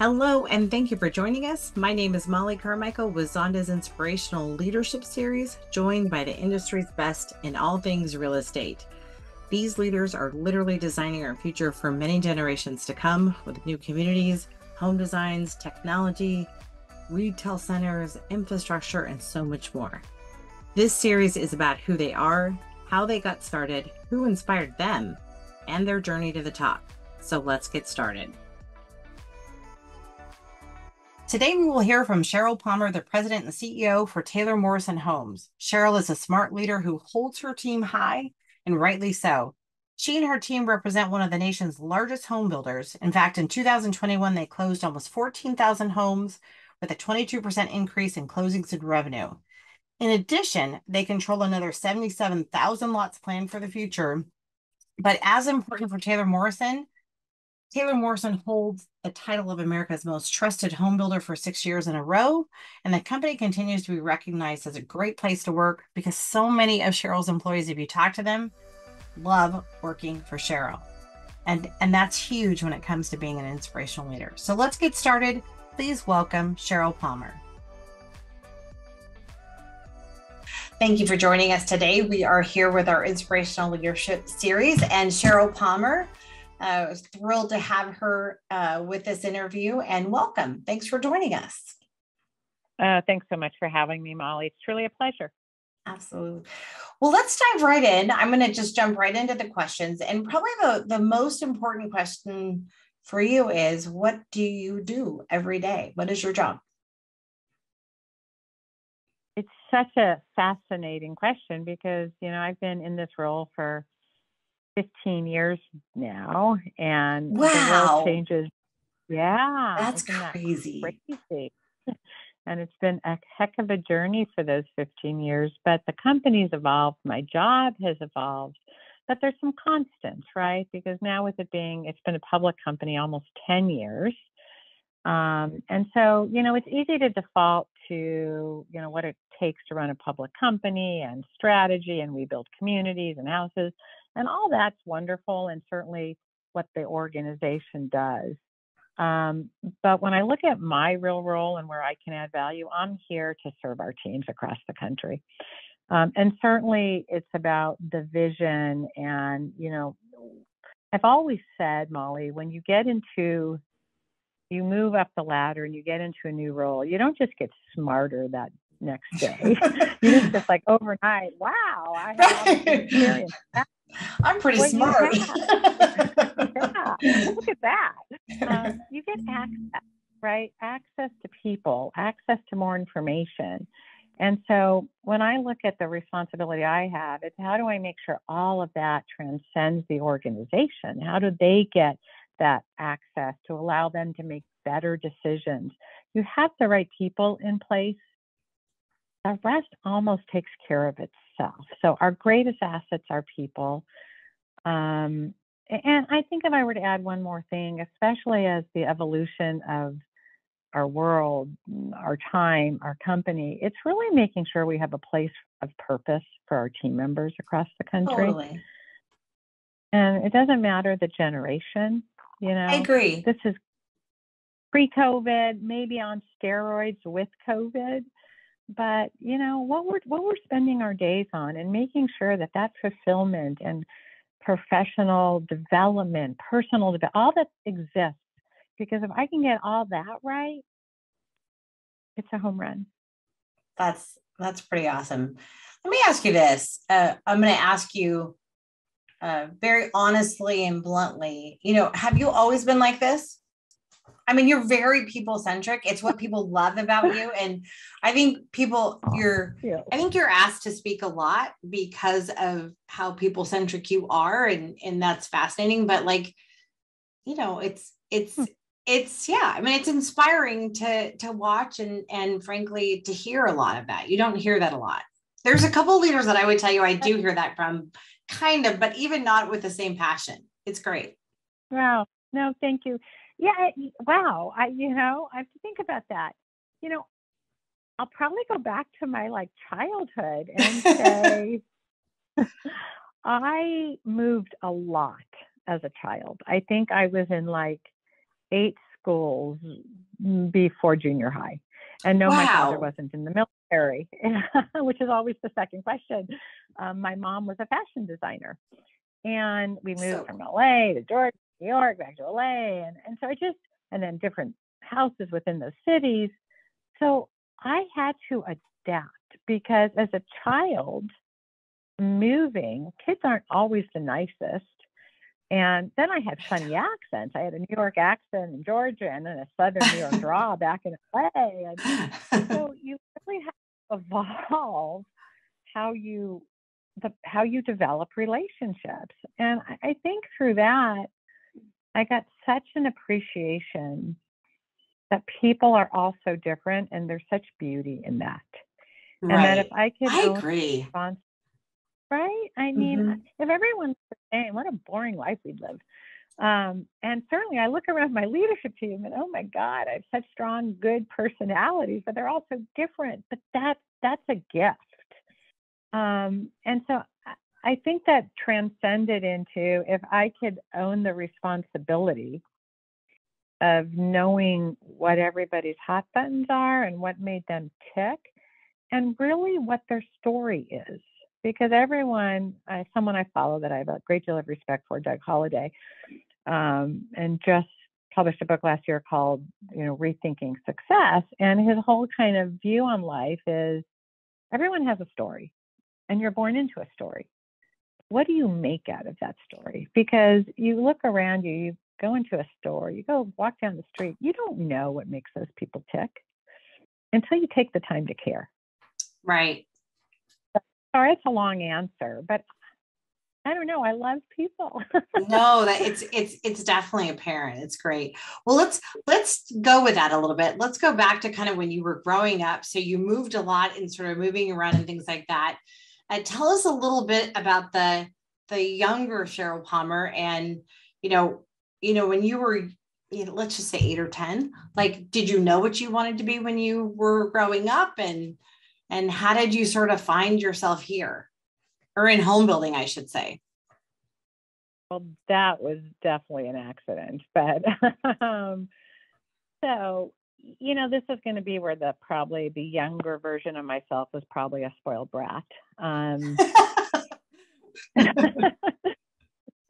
Hello, and thank you for joining us. My name is Mollie Carmichael with Zonda's Inspirational Leadership Series, joined by the industry's best in all things real estate. These leaders are literally designing our future for many generations to come with new communities, home designs, technology, retail centers, infrastructure, and so much more. This series is about who they are, how they got started, who inspired them, and their journey to the top. So let's get started. Today, we will hear from Sheryl Palmer, the president and CEO for Taylor Morrison Homes. Sheryl is a smart leader who holds her team high, and rightly so. She and her team represent one of the nation's largest home builders. In fact, in 2021, they closed almost 14,000 homes with a 22% increase in closings and revenue. In addition, they control another 77,000 lots planned for the future. But as important for Taylor Morrison, Taylor Morrison holds the title of America's most trusted home builder for six years in a row, and the company continues to be recognized as a great place to work because so many of Sheryl's employees, if you talk to them, love working for Sheryl. And, and that's huge when it comes to being an inspirational leader. So let's get started. Please welcome Sheryl Palmer. Thank you for joining us today. We are here with our Inspirational Leadership Series and Sheryl Palmer. Uh, I was thrilled to have her uh, with this interview and welcome. Thanks for joining us. Uh, thanks so much for having me, Mollie. It's truly a pleasure. Absolutely. Well, let's dive right in. I'm going to just jump right into the questions. And probably the, the most important question for you is what do you do every day? What is your job? It's such a fascinating question because, you know, I've been in this role for 15 years now and wow. the world changes. Yeah. That's crazy. That crazy. and it's been a heck of a journey for those 15 years, but the company's evolved. My job has evolved, but there's some constants, right? Because now with it being, it's been a public company almost 10 years. Um, and so, you know, it's easy to default to, you know, what it takes to run a public company and strategy and we build communities and houses. And all that's wonderful and certainly what the organization does. Um, but when I look at my real role and where I can add value, I'm here to serve our teams across the country. Um, and certainly it's about the vision. And, you know, I've always said, Mollie, when you get into, you move up the ladder and you get into a new role, you don't just get smarter that next day. you just, just like overnight, wow, I have experience. I'm pretty well, smart. yeah, look at that. Um, you get access, right? Access to people, access to more information. And so when I look at the responsibility I have, it's how do I make sure all of that transcends the organization? How do they get that access to allow them to make better decisions? You have the right people in place. The rest almost takes care of itself. So our greatest assets are people. Um, and I think if I were to add one more thing, especially as the evolution of our world, our time, our company, it's really making sure we have a place of purpose for our team members across the country. Totally. And it doesn't matter the generation, you know. I agree. This is pre-COVID, maybe on steroids with COVID, but you know what we're what we're spending our days on, and making sure that that fulfillment and professional development, personal development, all that exists. Because if I can get all that right, it's a home run. That's that's pretty awesome. Let me ask you this. Uh, I'm going to ask you uh, very honestly and bluntly. You know, have you always been like this? I mean, you're very people centric. It's what people love about you. And I think people, you're, yeah. I think you're asked to speak a lot because of how people centric you are. And, and that's fascinating. But like, you know, it's, it's, hmm. it's, yeah, I mean, it's inspiring to, to watch and, and frankly, to hear a lot of that. You don't hear that a lot. There's a couple leaders that I would tell you I do hear that from kind of, but even not with the same passion. It's great. Wow. No, thank you. Yeah, wow. I you know, I have to think about that. You know, I'll probably go back to my like childhood and say I moved a lot as a child. I think I was in like eight schools before junior high. And no, wow. my father wasn't in the military, which is always the second question. Um, my mom was a fashion designer. And we moved so. from LA to Georgia, New York, back to LA. And, and so I just, and then different houses within those cities. So I had to adapt because as a child, moving, kids aren't always the nicest. And then I had funny accents. I had a New York accent in Georgia and then a Southern New York draw back in LA. And so you really have to evolve how you the how you develop relationships. And I, I think through that, I got such an appreciation that people are all so different and there's such beauty in that. Right. And that if I could I agree. Response, right? I mean, mm-hmm. if everyone's the same, what a boring life we'd live. Um, and certainly I look around my leadership team and oh my God, I have such strong, good personalities, but they're all so different. But that's that's a gift. Um, and so I think that transcended into if I could own the responsibility of knowing what everybody's hot buttons are and what made them tick and really what their story is. Because everyone someone i follow that i have a great deal of respect for doug Holladay, um, and just published a book last year called you know rethinking success and his whole kind of view on life is everyone has a story and you're born into a story what do you make out of that story because you look around you you go into a store, you go walk down the street, you don't know what makes those people tick until you take the time to care. Right. Sorry, it's a long answer, but I don't know. I love people. no, that it's it's it's definitely apparent. It's great. Well, let's let's go with that a little bit. Let's go back to kind of when you were growing up. So you moved a lot and sort of moving around and things like that. Uh, tell us a little bit about the the younger Sheryl Palmer and you know you know, when you were, you know, let's just say eight or 10, like, did you know what you wanted to be when you were growing up? And, and how did you sort of find yourself here or in home building, I should say? Well, that was definitely an accident, but, um, so, you know, this is going to be where the probably the younger version of myself was probably a spoiled brat. Um,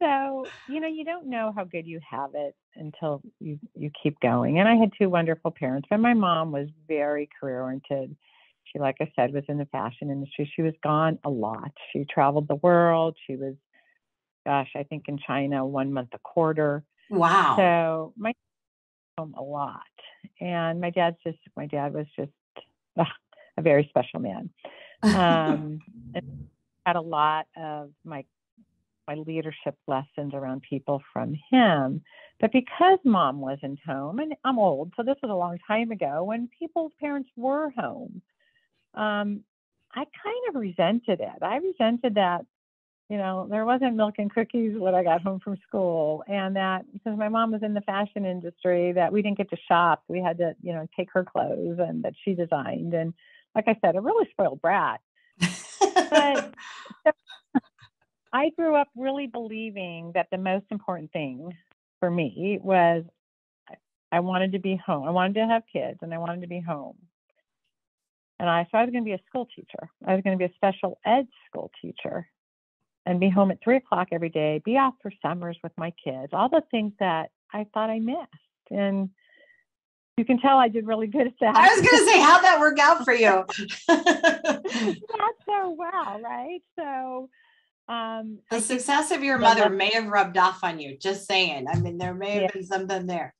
so you know you don't know how good you have it until you you keep going. And i had two wonderful parents but my mom was very career oriented she like i said was in the fashion industry. She was gone a lot. She traveled the world. She was gosh i think in china one month a quarter. Wow. So my home a lot and my dad's just my dad was just uh, a very special man um and had a lot of my my leadership lessons around people from him. But because mom wasn't home, and I'm old, so this was a long time ago when people's parents were home, um, I kind of resented it. I resented that, you know, there wasn't milk and cookies when I got home from school, and that because my mom was in the fashion industry, that we didn't get to shop. We had to, you know, take her clothes and that she designed. And like I said, a really spoiled brat. but I grew up really believing that the most important thing for me was I wanted to be home. I wanted to have kids and I wanted to be home. And I so I was going to be a school teacher. I was going to be a special ed school teacher and be home at three o'clock every day, be off for summers with my kids, all the things that I thought I missed. And you can tell I did really good at that. I was going to say, how'd that work out for you? Not so well, right? So um, the success of your mother may have rubbed off on you. Just saying. I mean, there may have yeah. been something there.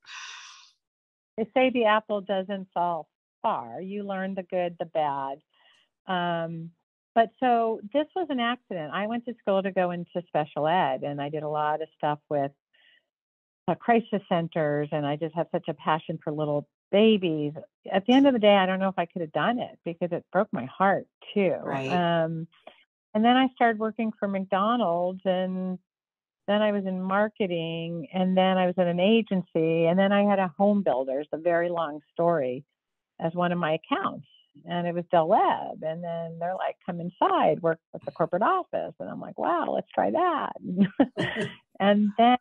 They say the apple doesn't fall far. You learn the good, the bad. Um, but so this was an accident. I went to school to go into special ed, and I did a lot of stuff with uh, crisis centers, and I just have such a passion for little babies. At the end of the day, I don't know if I could have done it because it broke my heart too. Right. Um, and then I started working for McDonald's and then I was in marketing and then I was at an agency and then I had a home builder. It's a very long story as one of my accounts. And it was Del Webb. And then they're like, come inside, work at the corporate office. And I'm like, wow, let's try that. and then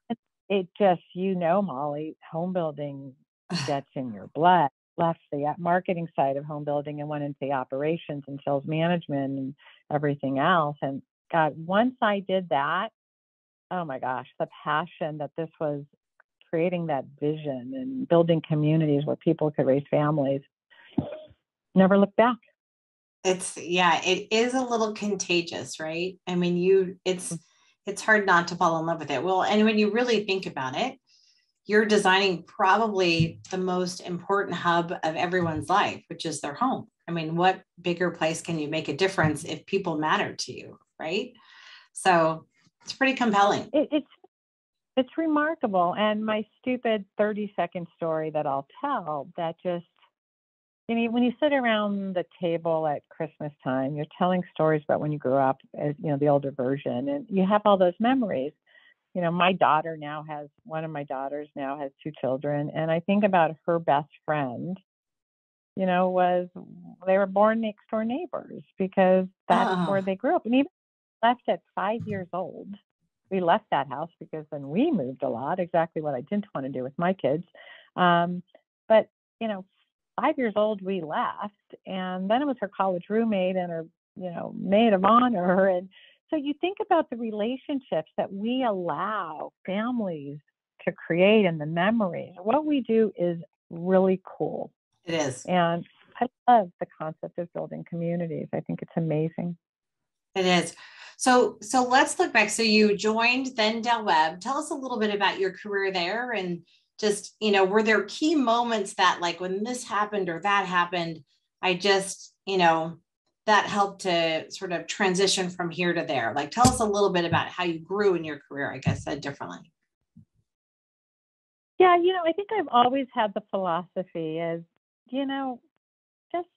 it just, you know, Mollie, home building that's in your blood. Left the uh, marketing side of home building and went into the operations and sales management and everything else. And God, once I did that, oh my gosh, the passion that this was creating that vision and building communities where people could raise families. Never look back. It's yeah, it is a little contagious, right? I mean, you it's mm. it's hard not to fall in love with it. Well, and when you really think about it, you're designing probably the most important hub of everyone's life, which is their home. I mean, what bigger place can you make a difference if people matter to you, right? So it's pretty compelling. It, it's it's remarkable. And my stupid 30 second story that I'll tell that just, you know, when you sit around the table at Christmas time, you're telling stories about when you grew up, as you know, the older version, and you have all those memories. You know, my daughter now has one of my daughters now has two children, and I think about her best friend. You know, was they were born next door neighbors because that's oh. where they grew up, and even left at five years old we left that house because then we moved a lot, exactly what I didn't want to do with my kids. Um, but, you know, five years old, we left. And then it was her college roommate and her, you know, maid of honor. And so you think about the relationships that we allow families to create and the memories. What we do is really cool. It is. And I love the concept of building communities. I think it's amazing. It is. So, so let's look back. So you joined then Del Webb. Tell us a little bit about your career there and just, you know, were there key moments that like when this happened or that happened, I just, you know, that helped to sort of transition from here to there. Like tell us a little bit about how you grew in your career, I guess said differently. Yeah, you know, I think I've always had the philosophy is, you know, just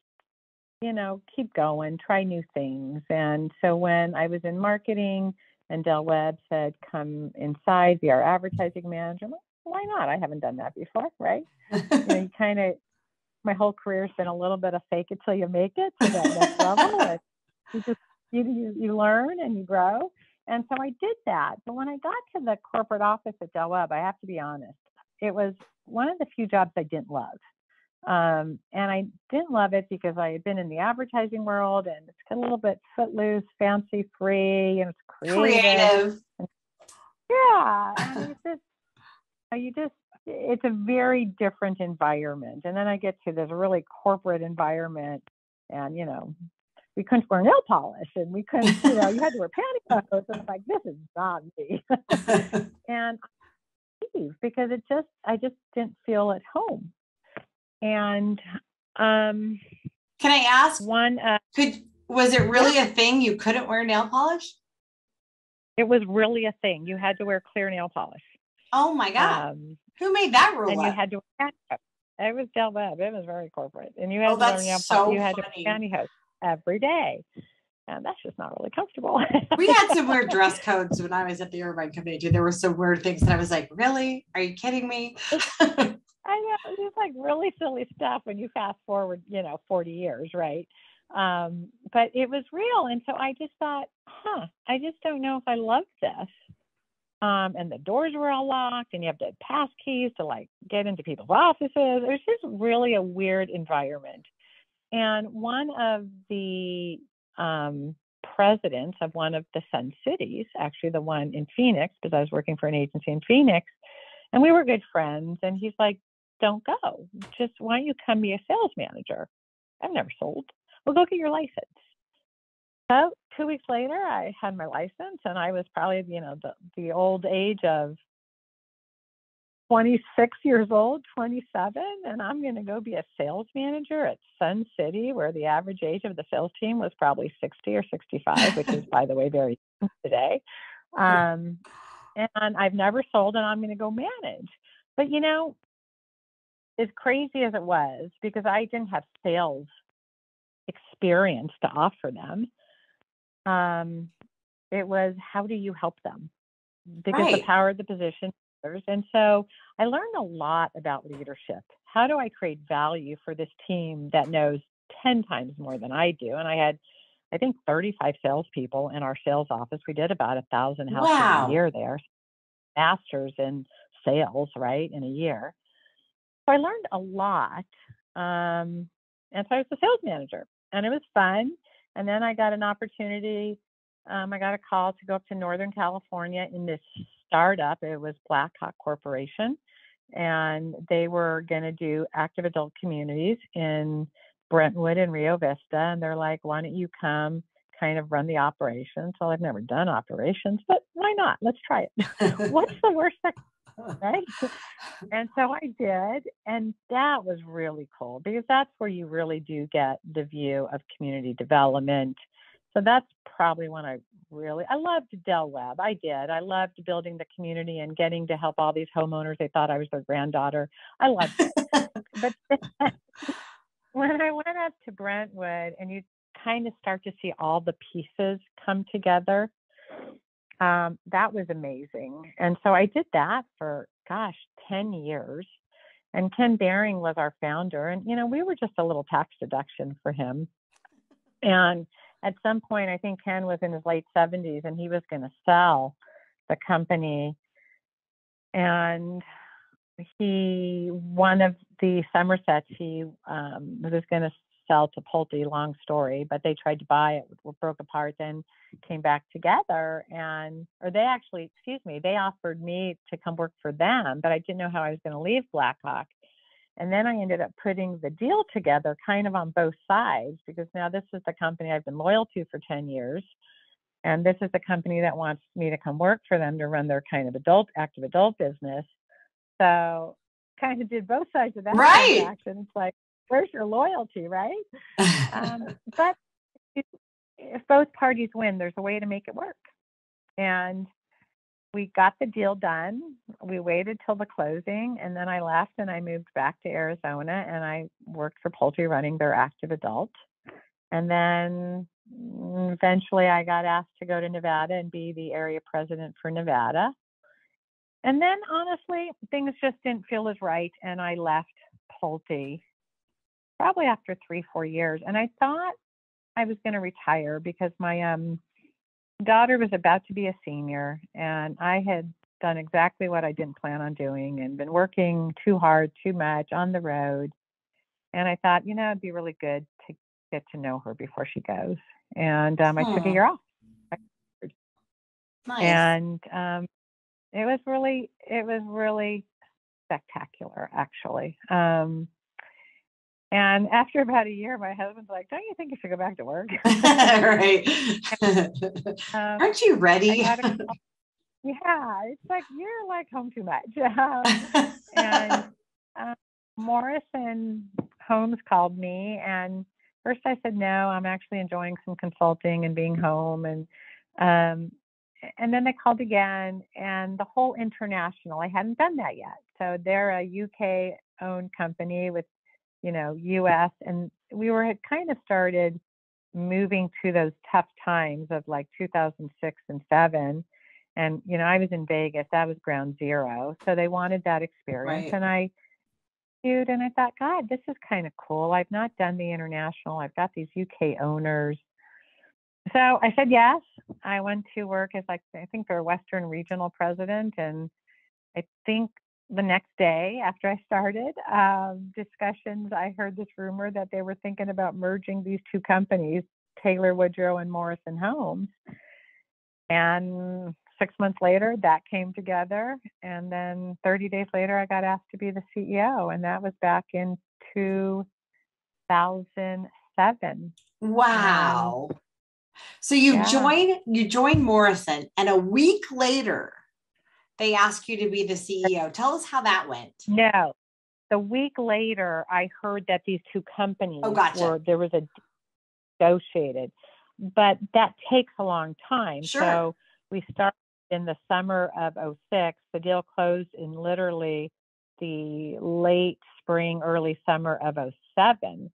you know, keep going, try new things. And so when I was in marketing and Del Webb said, come inside, be our advertising manager, like, why not? I haven't done that before, right? you know, you kind of, my whole career has been a little bit of fake it till you make it to that next level. you just, you, you, you learn and you grow. And so I did that. But when I got to the corporate office at Del Webb, I have to be honest, it was one of the few jobs I didn't love. Um, and I didn't love it because I had been in the advertising world and it's a little bit footloose, fancy free, and it's creative. creative. yeah. And it's just, you just, it's a very different environment. And then I get to this really corporate environment and, you know, we couldn't wear nail polish and we couldn't, you know, you had to wear pantyhose. And it's like, this is not me. and because it just, I just didn't feel at home and um, can I ask one? Uh, could was it really yeah. a thing? You couldn't wear nail polish. It was really a thing. You had to wear clear nail polish. Oh my god! Um, Who made that rule? And up? you had to wear It was Del Webb. It was very corporate, and you had oh, to wear nail so. You had funny. to wear pantyhose every day. And that's just not really comfortable. we had some weird dress codes when I was at the Irvine Company. There were some weird things that I was like, really? Are you kidding me? I know it's like really silly stuff when you fast forward, you know, 40 years, right? Um, but it was real. And so I just thought, huh, I just don't know if I love this. Um, and the doors were all locked and you have to pass keys to like get into people's offices. It was just really a weird environment. And one of the um, presidents of one of the Sun Cities, actually the one in Phoenix, because I was working for an agency in Phoenix, and we were good friends. And he's like, don't go. Just why don't you come be a sales manager? I've never sold. Well, go get your license. So two weeks later, I had my license, and I was probably, you know, the, the old age of 26 years old, 27, and I'm going to go be a sales manager at Sun City, where the average age of the sales team was probably 60 or 65, which is, by the way, very today. Um, and I've never sold, and I'm going to go manage. But you know, as crazy as it was, because I didn't have sales experience to offer them, um, it was how do you help them? Because right. the power of the position matters. And so I learned a lot about leadership. How do I create value for this team that knows 10 times more than I do? And I had, I think, 35 salespeople in our sales office. We did about a thousand houses wow. a year there, masters in sales, right, in a year. so I learned a lot. Um, and so I was a sales manager, and it was fun. And then I got an opportunity. Um, I got a call to go up to Northern California in this startup. It was Blackhawk Corporation, and they were going to do active adult communities in Brentwood and Rio Vista. And they're like, why don't you come kind of run the operations? Well, I've never done operations, but why not? Let's try it. What's the worst that right? and so I did, and that was really cool because that's where you really do get the view of community development. So that's probably when I really I loved Del Webb. I did. I loved building the community and getting to help all these homeowners. They thought I was their granddaughter. I loved it. but when I went up to Brentwood and you kind of start to see all the pieces come together, um, that was amazing. And so I did that for, gosh, 10 years. And Ken Behring was our founder. And, you know, we were just a little tax deduction for him. And at some point, I think Ken was in his late 70s and he was going to sell the company. And he, one of the Somersets, he um, was going to sell to Pulte, long story, but they tried to buy it, broke apart, then came back together. And, or they actually, excuse me, they offered me to come work for them, but I didn't know how I was going to leave Blackhawk. And then I ended up putting the deal together kind of on both sides because now this is the company I've been loyal to for 10 years. And this is the company that wants me to come work for them to run their kind of adult, active adult business. So kind of did both sides of that right. transaction. It's like, where's your loyalty, right? um, but if both parties win, there's a way to make it work. And we got the deal done. We waited till the closing, and then I left and I moved back to Arizona and I worked for Pulte running their active adult. And then eventually I got asked to go to Nevada and be the area president for Nevada. And then honestly, things just didn't feel as right, and I left Pulte probably after three, four years. And I thought I was going to retire because my um, daughter was about to be a senior, and I had done exactly what I didn't plan on doing and been working too hard, too much on the road. And I thought, you know, it'd be really good to get to know her before she goes. And um, I took a year off. Nice. And um, it was really, it was really spectacular, actually. Um, and after about a year, my husband's like, "Don't you think you should go back to work?" right. um, Aren't you ready? yeah, it's like you're like home too much. Um, and um, Morrison Homes called me, and first I said no. I'm actually enjoying some consulting and being home, and um, and then they called again, and the whole international. I hadn't done that yet, so they're a UK owned company with you know, US. And we were had kind of started moving to those tough times of like 2006 and seven. And, you know, I was in Vegas, that was ground zero. So they wanted that experience. Right. And I, viewed and I thought, God, this is kind of cool. I've not done the international. I've got these UK owners. So I said yes. I went to work as like I think their Western regional president, and I think the next day after I started um, discussions, I heard this rumor that they were thinking about merging these two companies, Taylor Woodrow and Morrison Homes. And six months later, that came together. And then 30 days later, I got asked to be the CEO. And that was back in 2007. Wow. Um, so you yeah. join you join Morrison, and a week later, they asked you to be the CEO. Tell us how that went. No. The week later, I heard that these two companies oh, gotcha. were there was a negotiated, but that takes a long time. Sure. So we started in the summer of 06. The deal closed in literally the late spring, early summer of 07.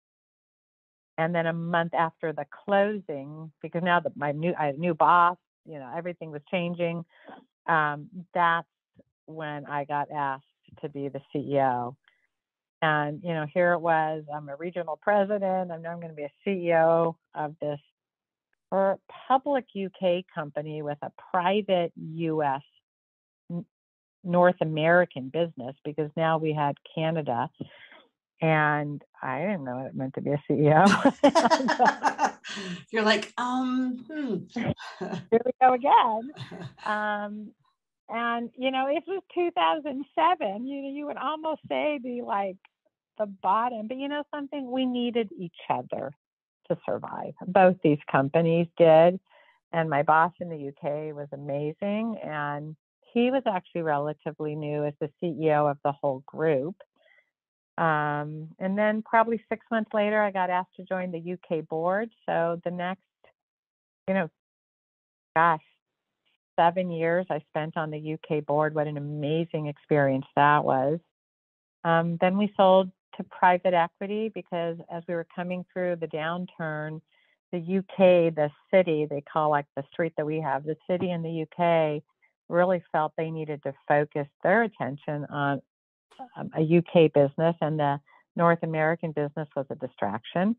And then a month after the closing, because now that my new I had a new boss, you know, everything was changing um, that's when I got asked to be the CEO. And, you know, here it was, I'm a regional president. I'm now going to be a CEO of this for public UK company with a private US North American business because now we had Canada. And I didn't know what it meant to be a CEO. You're like, um, hmm. here we go again. Um, and you know, it was 2007. You know, you would almost say the like the bottom, but you know something, we needed each other to survive. Both these companies did, and my boss in the UK was amazing, and he was actually relatively new as the CEO of the whole group. Um, and then probably six months later, I got asked to join the UK board. So the next, you know, gosh, seven years I spent on the UK board. What an amazing experience that was. Um, then we sold to private equity because as we were coming through the downturn, the UK, the city, they call like the street that we have, the city in the UK really felt they needed to focus their attention on a UK business and the North American business was a distraction.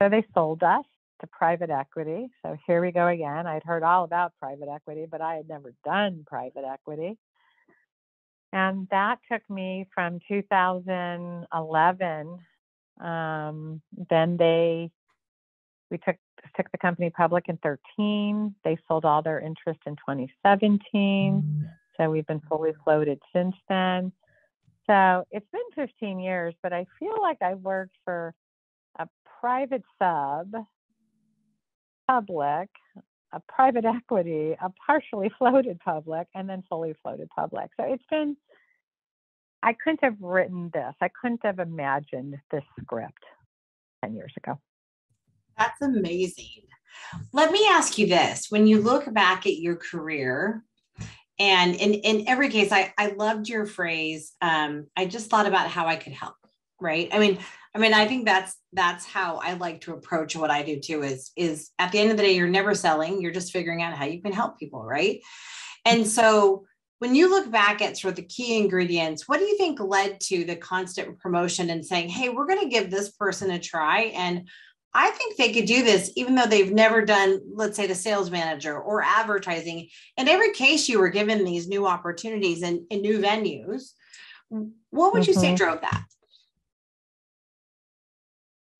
So they sold us to private equity. So here we go again. I'd heard all about private equity, but I had never done private equity. And that took me from 2011. Um, then they, we took took the company public in 13. They sold all their interest in 2017. So we've been fully floated since then. So it's been 15 years, but I feel like I've worked for a private sub, public, a private equity, a partially floated public, and then fully floated public. So it's been, I couldn't have written this, I couldn't have imagined this script 10 years ago. That's amazing. Let me ask you this when you look back at your career, and in, in every case, I, I loved your phrase. Um, I just thought about how I could help, right? I mean, I mean, I think that's that's how I like to approach what I do too. Is is at the end of the day, you're never selling. You're just figuring out how you can help people, right? And so when you look back at sort of the key ingredients, what do you think led to the constant promotion and saying, "Hey, we're going to give this person a try," and I think they could do this even though they've never done, let's say, the sales manager or advertising. In every case, you were given these new opportunities and in, new venues. What would mm-hmm. you say mm-hmm. drove that?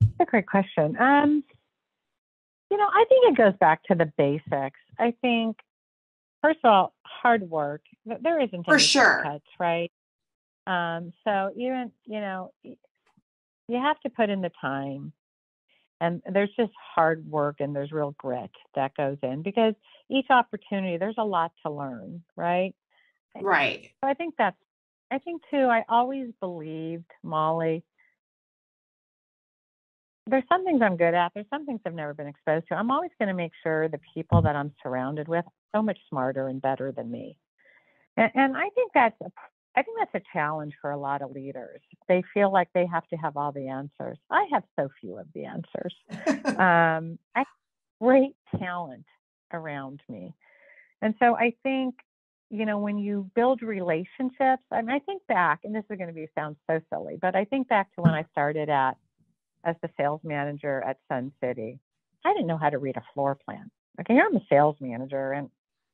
That's a great question. Um, you know, I think it goes back to the basics. I think, first of all, hard work. There isn't for sure cuts, right? Um, so even you know, you have to put in the time, and there's just hard work and there's real grit that goes in because each opportunity there's a lot to learn, right? Right. So I think that's. I think too. I always believed Mollie there's some things I'm good at. There's some things I've never been exposed to. I'm always going to make sure the people that I'm surrounded with are so much smarter and better than me. And, and I think that's a, I think that's a challenge for a lot of leaders. They feel like they have to have all the answers. I have so few of the answers. um, I have great talent around me, and so I think you know when you build relationships. I mean, I think back, and this is going to be sound so silly, but I think back to when I started at as the sales manager at Sun City. I didn't know how to read a floor plan. Okay, here I'm a sales manager and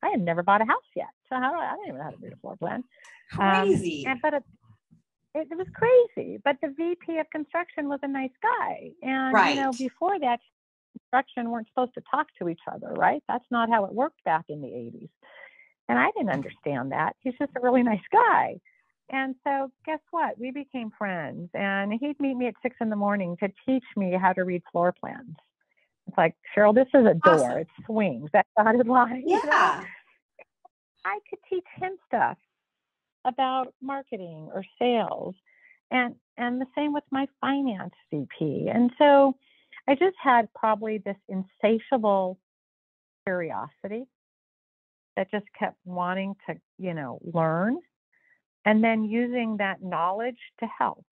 I had never bought a house yet. So how do I, I didn't even know how to read a floor plan. Crazy. Um, and, but it, it, it, was crazy. But the VP of construction was a nice guy. And, right. you know, before that, construction weren't supposed to talk to each other, right? That's not how it worked back in the 80s. And I didn't understand that. He's just a really nice guy. And so, guess what? We became friends, and he'd meet me at six in the morning to teach me how to read floor plans. It's like, Sheryl, this is a door, awesome. it swings, that dotted line. Yeah. I could teach him stuff about marketing or sales. And and the same with my finance VP. And so I just had probably this insatiable curiosity that just kept wanting to, you know, learn and then using that knowledge to help.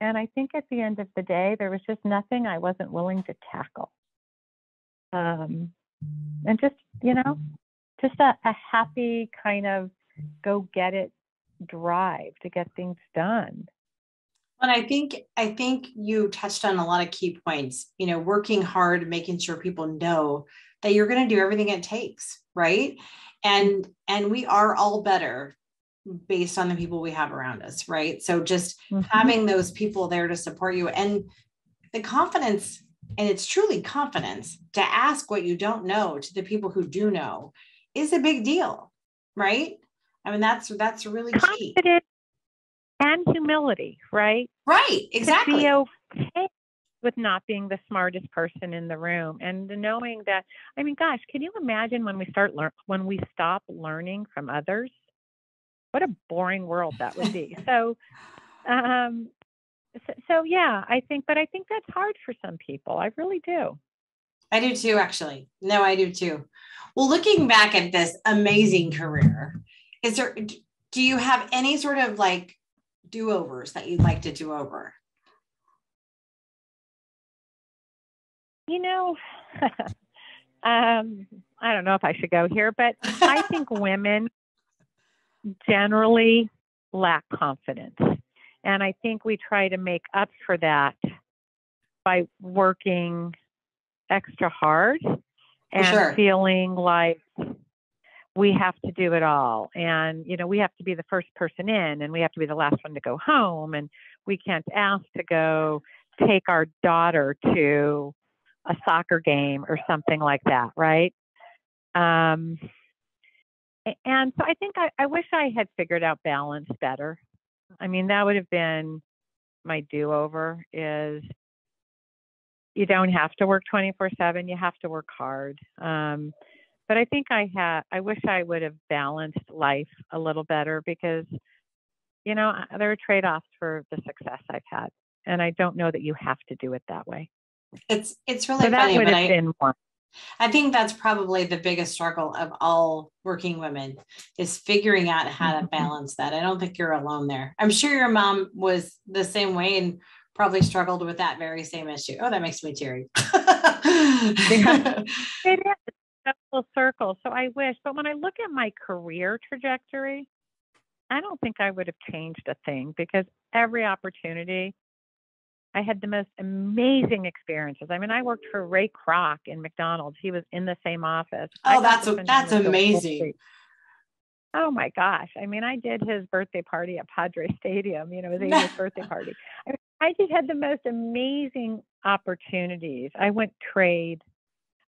And I think at the end of the day, there was just nothing I wasn't willing to tackle. Um, and just, you know, just a, a happy kind of go get it drive to get things done. And I think I think you touched on a lot of key points. You know, working hard, making sure people know that you're going to do everything it takes, right? And and we are all better based on the people we have around us, right? So just mm-hmm. having those people there to support you and the confidence, and it's truly confidence to ask what you don't know to the people who do know is a big deal, right? I mean, that's that's really confidence key. And humility, right? Right, exactly. To be okay with not being the smartest person in the room and knowing that i mean gosh can you imagine when we start learn when we stop learning from others what a boring world that would be. so, um, so, so yeah, I think, but I think that's hard for some people. I really do. I do too, actually. No, I do too. Well, looking back at this amazing career, is there, do you have any sort of like do overs that you'd like to do over? You know, um, I don't know if I should go here, but I think women generally lack confidence. And I think we try to make up for that by working extra hard and sure. feeling like we have to do it all. And, you know, we have to be the first person in and we have to be the last one to go home. And we can't ask to go take our daughter to a soccer game or something like that, right? Um, and so I think I, I wish I had figured out balance better. I mean, that would have been my do over is you don't have to work 24 7 you have to work hard um, but i think i had i wish i would have balanced life a little better because you know there are trade-offs for the success i've had and i don't know that you have to do it that way it's it's really so that funny would have been one. I think that's probably the biggest struggle of all working women is figuring out how to balance that. I don't think you're alone there. I'm sure your mom was the same way and probably struggled with that very same issue. Oh, that makes me teary. it is a full circle. So I wish, but when I look at my career trajectory, I don't think I would have changed a thing because every opportunity I had the most amazing experiences. I mean, I worked for Ray Kroc in McDonald's. He was in the same office. Oh, that's a, that's amazing. Oh my gosh. I mean, I did his birthday party at Padre Stadium, you know, his 80th birthday party. I, mean, I just had the most amazing opportunities. I went trade.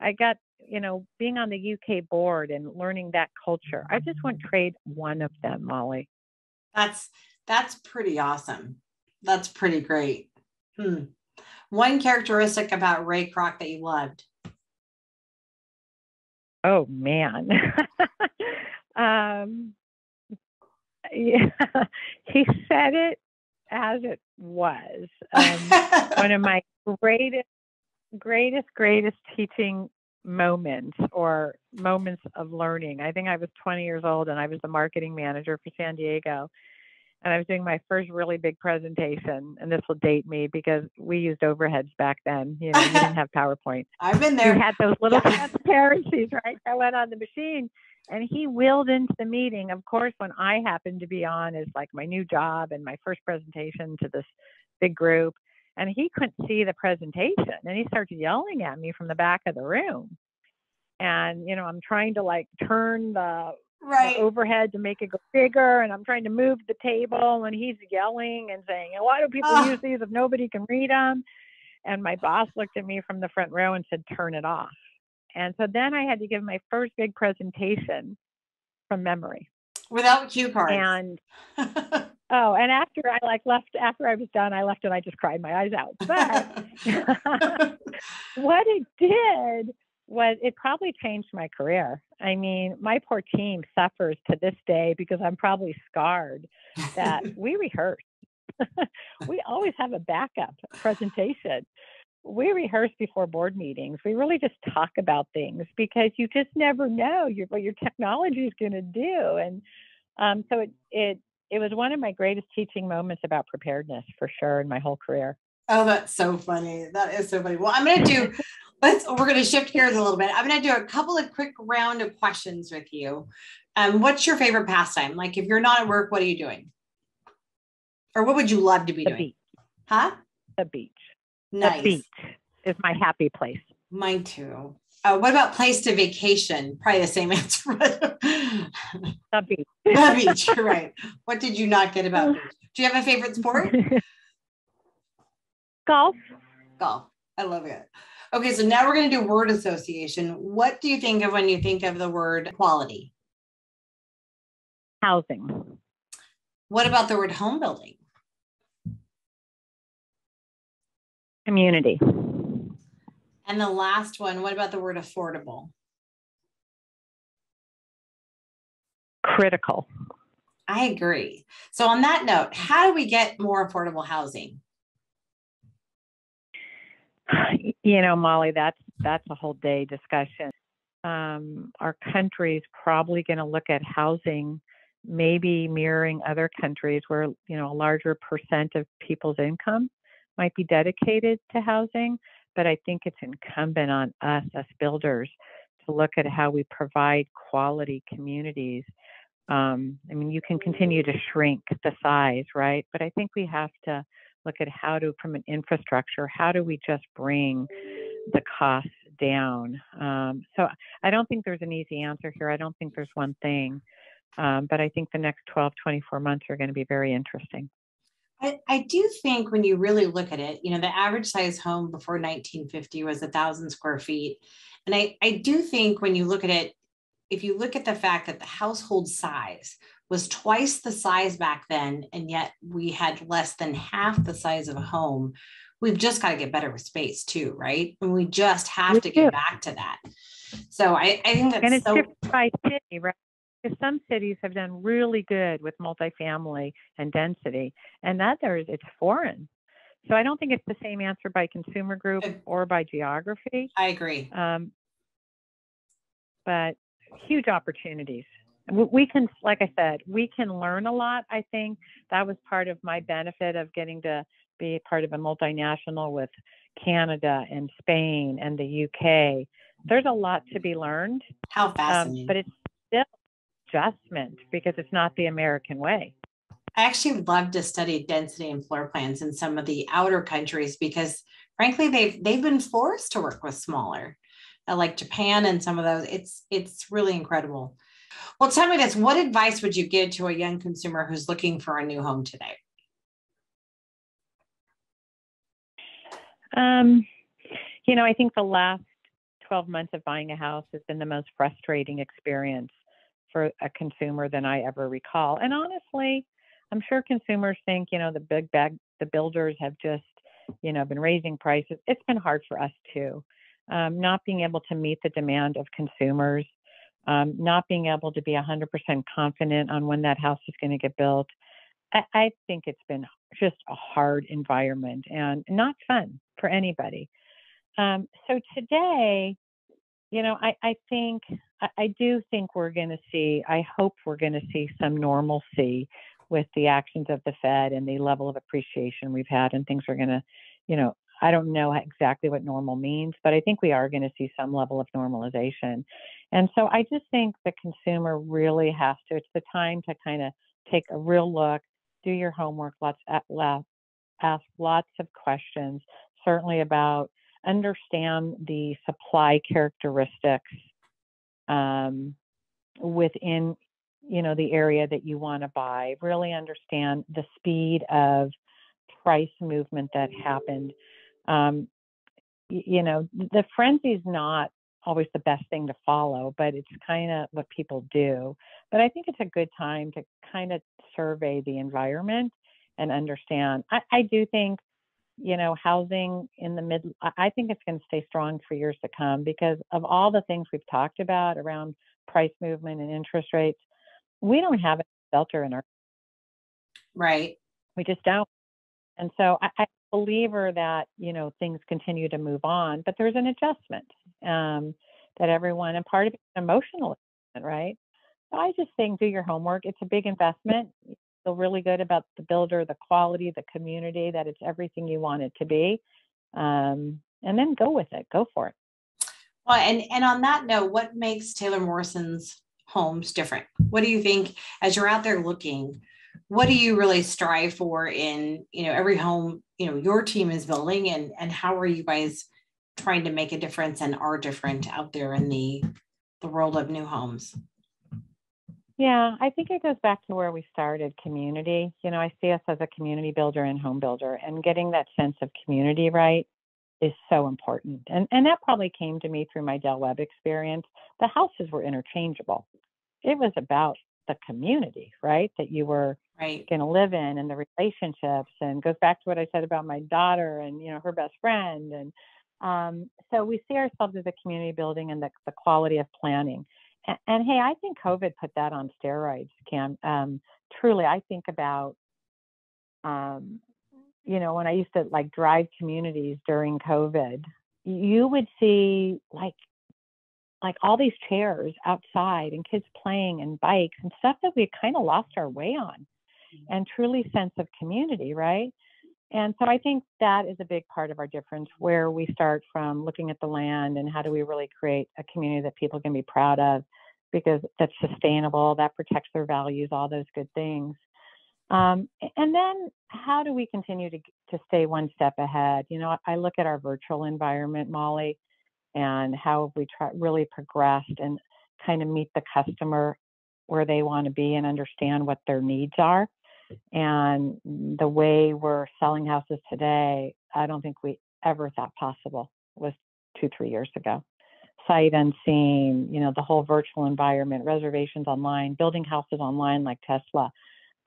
I got, you know, being on the UK board and learning that culture. I just went trade one of them, Mollie. That's that's pretty awesome. That's pretty great. Hmm. One characteristic about Ray Kroc that you loved. Oh man. um, yeah, he said it as it was. Um, one of my greatest, greatest, greatest teaching moments or moments of learning. I think I was 20 years old and I was the marketing manager for San Diego and I was doing my first really big presentation. And this will date me because we used overheads back then. You know, we didn't have PowerPoint. I've been there. We had those little transparencies, right? I went on the machine and he wheeled into the meeting. Of course, when I happened to be on is like my new job and my first presentation to this big group. And he couldn't see the presentation and he starts yelling at me from the back of the room. And, you know, I'm trying to like turn the right. overhead to make it go bigger and I'm trying to move the table and he's yelling and saying, why do people use these if nobody can read them? And my boss looked at me from the front row and said, turn it off. And so then I had to give my first big presentation from memory. Without cue cards. And oh, and after I like left after I was done, I left and I just cried my eyes out. But what it did was it probably changed my career. I mean, my poor team suffers to this day because I'm probably scarred that we rehearse. we always have a backup presentation. We rehearse before board meetings. We really just talk about things because you just never know your, what your technology is going to do. And um, so it, it, it was one of my greatest teaching moments about preparedness for sure in my whole career. Oh, that's so funny. That is so funny. Well, I'm going to do let's we're going to shift gears a little bit. I'm going to do a couple of quick round of questions with you. Um, what's your favorite pastime? Like if you're not at work, what are you doing? Or what would you love to be the doing? Beach. Huh? The beach. Nice. The beach is my happy place. Mine too. Uh, what about place to vacation? Probably the same answer. the beach. the beach, right. What did you not get about beach? Do you have a favorite sport? Golf. Golf. I love it. Okay, so now we're going to do word association. What do you think of when you think of the word quality? Housing. What about the word home building? Community. And the last one, what about the word affordable? Critical. I agree. So, on that note, how do we get more affordable housing? You know, Mollie, that's that's a whole day discussion. Um, our country's probably going to look at housing, maybe mirroring other countries where you know a larger percent of people's income might be dedicated to housing. But I think it's incumbent on us as builders to look at how we provide quality communities. Um, I mean, you can continue to shrink the size, right? But I think we have to look at how to, from an infrastructure, how do we just bring the costs down? Um, so I don't think there's an easy answer here. I don't think there's one thing. Um, but I think the next 12, 24 months are going to be very interesting. I, I do think when you really look at it, you know, the average size home before 1950 was a thousand square feet. And I, I do think when you look at it, if you look at the fact that the household size was twice the size back then, and yet we had less than half the size of a home, we've just got to get better with space too, right? And we just have we to do. get back to that. So I, I think that's and it's so different by city, right? Because some cities have done really good with multifamily and density, and others it's foreign. So I don't think it's the same answer by consumer group or by geography. I agree. Um, but huge opportunities. We can, like I said, we can learn a lot. I think that was part of my benefit of getting to be part of a multinational with Canada and Spain and the UK. There's a lot to be learned. How um, fascinating. Um, but it's still adjustment because it's not the American way. I actually love to study density and floor plans in some of the outer countries because frankly they've they've been forced to work with smaller uh, like Japan and some of those. It's it's really incredible. Well, tell me this: what advice would you give to a young consumer who's looking for a new home today? Um, you know, I think the last 12 months of buying a house has been the most frustrating experience for a consumer than I ever recall. And honestly, I'm sure consumers think, you know, the big bag, the builders have just, you know, been raising prices. It's been hard for us too um, not being able to meet the demand of consumers, um, not being able to be 100% confident on when that house is going to get built. I, I, think it's been just a hard environment and not fun for anybody. Um, so today, you know, I, I think, I, I do think we're going to see, I hope we're going to see some normalcy with the actions of the Fed and the level of appreciation we've had, and things are going to, you know, I don't know exactly what normal means, but I think we are going to see some level of normalization. And so I just think the consumer really has to, it's the time to kind of take a real look, do your homework, lots, ask lots of questions, certainly about understand the supply characteristics um, within you know the area that you want to buy really understand the speed of price movement that happened um, you know, the frenzy is not always the best thing to follow, but it's kind of what people do. But I think it's a good time to kind of survey the environment and understand. I, I do think, you know, housing in the mid, I think it's going to stay strong for years to come because of all the things we've talked about around price movement and interest rates. We don't have a shelter in our right. We just don't. And so I, I believer that you know things continue to move on, but there's an adjustment um, that everyone and part of it is emotional, right? So I just think do your homework. It's a big investment. Feel really good about the builder, the quality, the community, that it's everything you want it to be, um, and then go with it. Go for it. Well, and and on that note, what makes Taylor Morrison's homes different? What do you think as you're out there looking? what do you really strive for in you know every home you know your team is building and and how are you guys trying to make a difference and are different out there in the the world of new homes? Yeah, I think it goes back to where we started community. You know, I see us as a community builder and home builder, and getting that sense of community right is so important. And, and that probably came to me through my Del Webb experience. The houses were interchangeable, it was about the community, right? That you were right. going to live in and the relationships and goes back to what I said about my daughter and, you know, her best friend. And um, so we see ourselves as a community building and the, the quality of planning. And, and, hey, I think COVID put that on steroids, Cam. Um, truly, I think about, um, you know, when I used to like drive communities during COVID, you would see like like all these chairs outside and kids playing and bikes and stuff that we kind of lost our way on mm-hmm. and truly sense of community right and so i think that is a big part of our difference where we start from looking at the land and how do we really create a community that people can be proud of because that's sustainable that protects their values all those good things um, and then how do we continue to, to stay one step ahead you know i look at our virtual environment Mollie and how have we try, really progressed and kind of meet the customer where they want to be and understand what their needs are. And the way we're selling houses today, I don't think we ever thought possible was two, three years ago. Sight unseen, you know, the whole virtual environment, reservations online, building houses online like Tesla.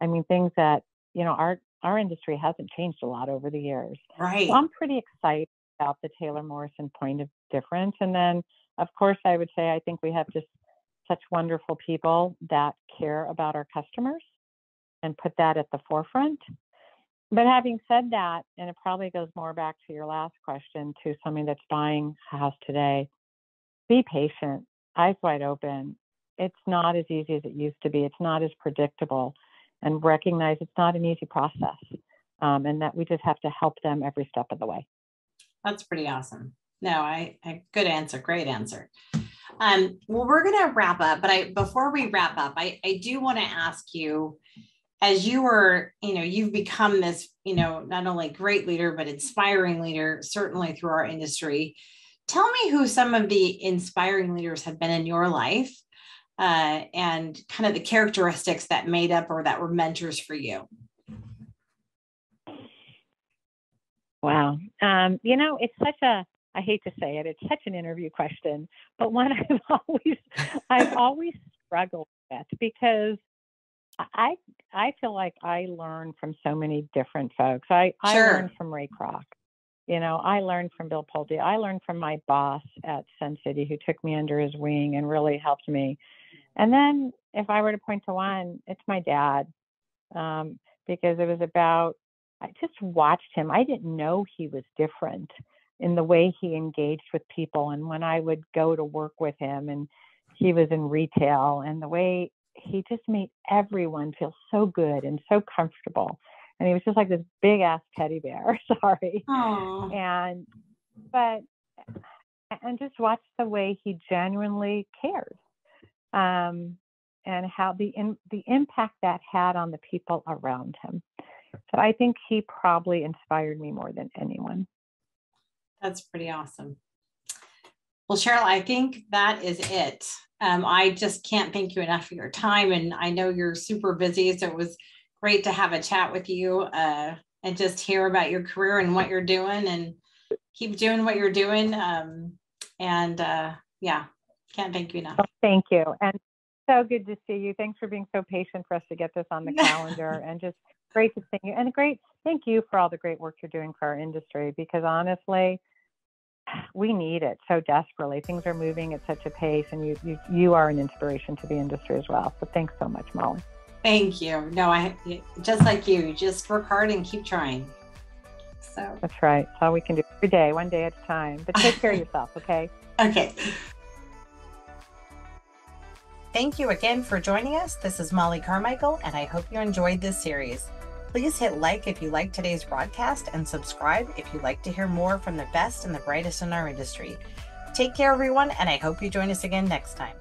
I mean, things that, you know, our our industry hasn't changed a lot over the years. Right. So I'm pretty excited about the Taylor Morrison point of difference. And then, of course, I would say I think we have just such wonderful people that care about our customers and put that at the forefront. But having said that, and it probably goes more back to your last question to somebody that's buying a house today, be patient, eyes wide open. It's not as easy as it used to be. It's not as predictable, and recognize it's not an easy process, um, and that we just have to help them every step of the way. That's pretty awesome. No, I, I good answer. Great answer. Um, well, we're gonna wrap up, but I before we wrap up, I, I do want to ask you, as you were, you know, you've become this, you know, not only great leader, but inspiring leader, certainly through our industry. Tell me who some of the inspiring leaders have been in your life uh, and kind of the characteristics that made up or that were mentors for you. Wow. Um, you know, it's such a I hate to say it, it's such an interview question, but one I've always I've always struggled with because I I feel like I learn from so many different folks. I I learned from Ray Kroc. You know, I learned from Bill Pulte. I learned from my boss at Sun City who took me under his wing and really helped me. And then if I were to point to one, it's my dad. Um, because it was about I just watched him. I didn't know he was different in the way he engaged with people. And when I would go to work with him, and he was in retail, and the way he just made everyone feel so good and so comfortable. And he was just like this big ass teddy bear. Sorry. Aww. And, but, and just watch the way he genuinely cared. Um, and how the in, the impact that had on the people around him. So I think he probably inspired me more than anyone. That's pretty awesome. Well, Sheryl, I think that is it. Um, I just can't thank you enough for your time. And I know you're super busy. So it was great to have a chat with you uh, and just hear about your career and what you're doing and keep doing what you're doing. Um, and uh, yeah, can't thank you enough. thank you. And so good to see you. Thanks for being so patient for us to get this on the calendar and just great to see you. And great, thank you for all the great work you're doing for our industry because honestly, we need it so desperately. Things are moving at such a pace, and you, you, you are an inspiration to the industry as well. So thanks so much, Mollie. Thank you. No, I just like you, just work hard and keep trying. So that's right. That's all we can do every day, one day at a time. But take care of yourself, okay? Okay. Thank you again for joining us. This is Mollie Carmichael, and I hope you enjoyed this series. Please hit like if you like today's broadcast and subscribe if you'd like to hear more from the best and the brightest in our industry. Take care, everyone, and I hope you join us again next time.